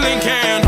feeling can.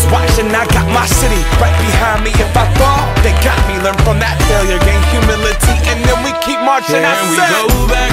was watching. I got my city right behind me. If I fall, they got me. Learn from that failure, gain humility, and then we keep marching. I we go back?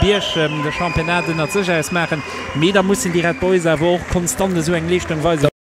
Bierschem de Championat den er machen. Meder mussssen die Red Boys awer konstante so eng Lichtung weise.